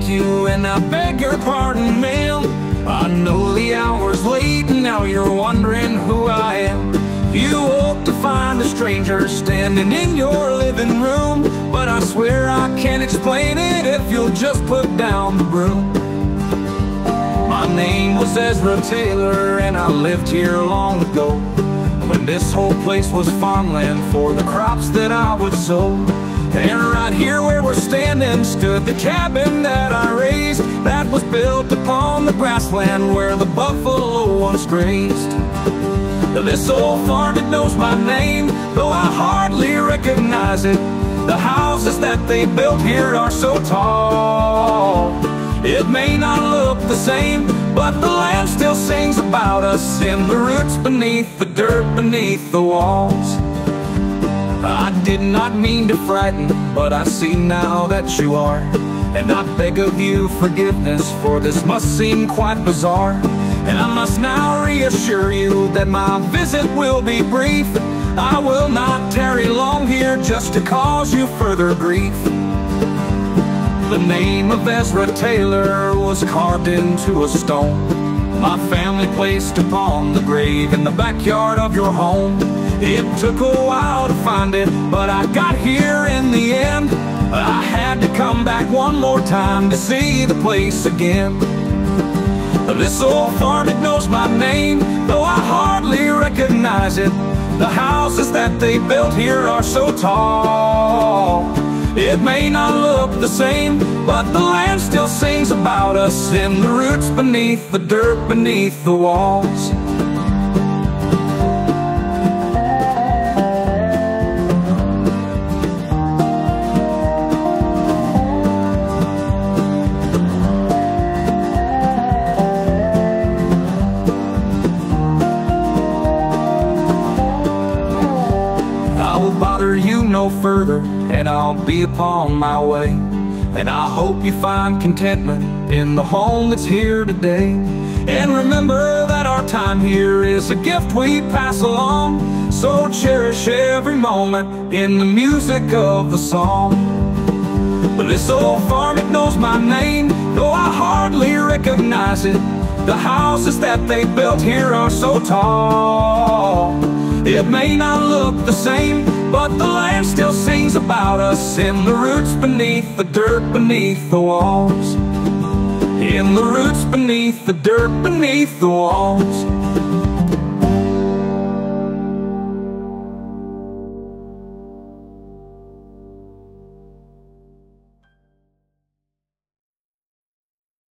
you and I beg your pardon, ma'am. I know the hour's late and now you're wondering who I am. You hope to find a stranger standing in your living room, but I swear I can't explain it if you'll just put down the broom. My name was Ezra Taylor and I lived here long ago when this whole place was farmland for the crops that I would sow. And right here where we're standing stood the cabin that I raised. That was built upon the grassland where the buffalo once grazed. This old farm, it knows my name, though I hardly recognize it. The houses that they built here are so tall. It may not look the same, but the land still sings about us in the roots beneath the dirt beneath the walls. I did not mean to frighten, but I see now that you are. And I beg of you forgiveness, for this must seem quite bizarre. And I must now reassure you that my visit will be brief. I will not tarry long here just to cause you further grief. The name of Ezra Taylor was carved into a stone My family placed upon the grave in the backyard of your home. It took a while to find it, but I got here in the end. I had to come back one more time to see the place again. This old farm, it knows my name, though I hardly recognize it. The houses that they built here are so tall it may not look the same, but the land still sings about us in the roots beneath the dirt beneath the walls. I will bother you no further, and I'll be upon my way. And I hope you find contentment in the home that's here today. And remember that our time here is a gift we pass along. So cherish every moment in the music of the song. But this old farm, it knows my name, though I hardly recognize it. The houses that they built here are so tall. It may not look the same, but the land still sings about us in the roots beneath the dirt beneath the walls. In the roots beneath the dirt beneath the walls.